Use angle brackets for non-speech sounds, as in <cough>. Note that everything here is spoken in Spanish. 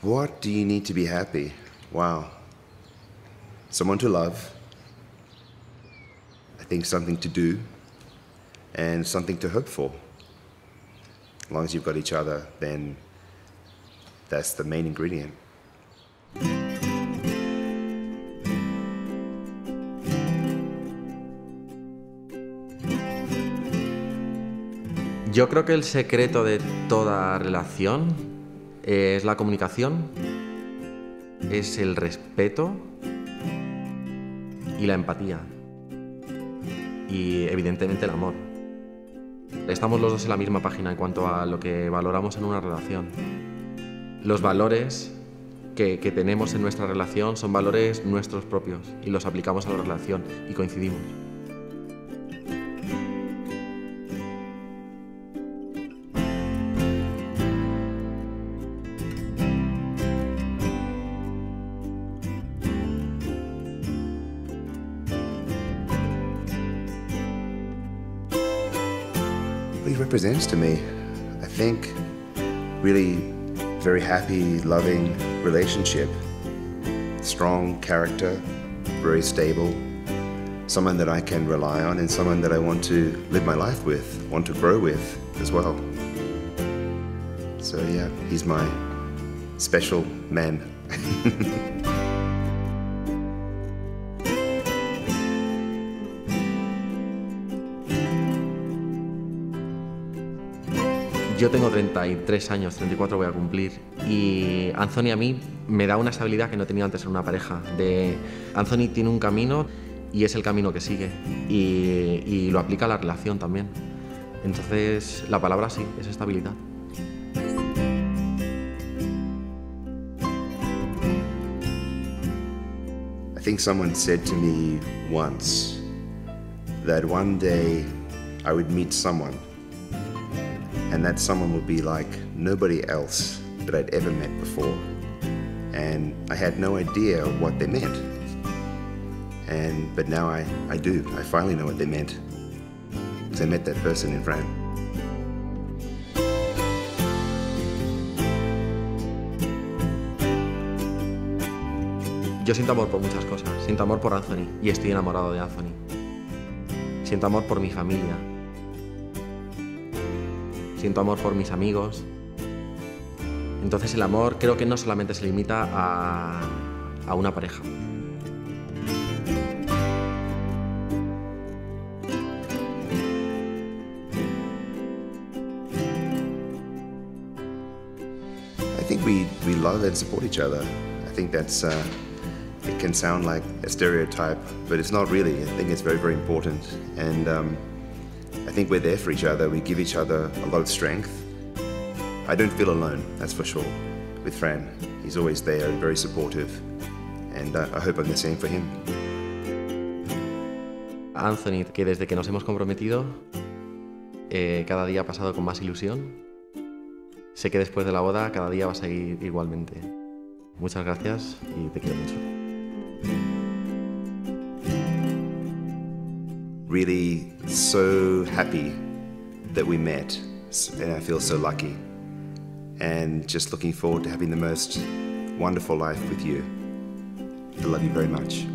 What do you need to be happy? Wow. Someone to love. I think something to do. And something to hope for. As long as you've got each other, then that's the main ingredient. Yo creo que el secreto de toda relación es la comunicación, es el respeto y la empatía. Y evidentemente el amor. Estamos los dos en la misma página en cuanto a lo que valoramos en una relación. Los valores que, que tenemos en nuestra relación son valores nuestros propios y los aplicamos a la relación y coincidimos. He represents to me, I think, really very happy, loving relationship. Strong character, very stable. Someone that I can rely on and someone that I want to live my life with, want to grow with as well. So yeah, he's my special man. <laughs> Yo tengo 33 años, 34 voy a cumplir, y Anthony a mí me da una estabilidad que no tenía antes en una pareja. De Anthony tiene un camino y es el camino que sigue, y, y lo aplica a la relación también. Entonces, la palabra sí, es estabilidad. I think someone said to me once that one day I would meet someone, and that someone would be like nobody else that I'd ever met before. And I had no idea what they meant. And but now I, I do. I finally know what they meant. Because I met that person in Fran. Yo siento amor por muchas cosas. Siento amor por Anthony y estoy enamorado de Anthony. Siento amor por mi familia. Siento amor por mis amigos. Entonces el amor creo que no solamente se limita a, a una pareja. I think we, we love and support each other. I think that's, uh, it can sound like a stereotype, but it's not really. I think it's very, very important. And um, I think we're there for each other. We give each other a lot of strength. I don't feel alone, that's for sure, with Fran. He's always there and very supportive. And uh, I hope I'm the same for him. Anthony, que desde que nos hemos comprometido, eh, cada día ha pasado con más ilusión. Sé que después de la boda cada día va a seguir igualmente. Muchas gracias y te quiero mucho. Really so happy that we met, and I feel so lucky. And just looking forward to having the most wonderful life with you. I love you very much.